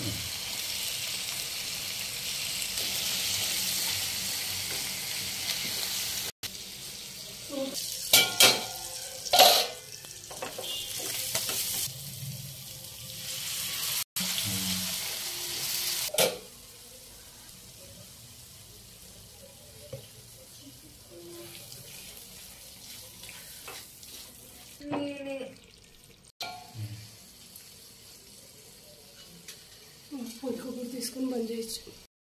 음. Uyku burada iskın bence hiç.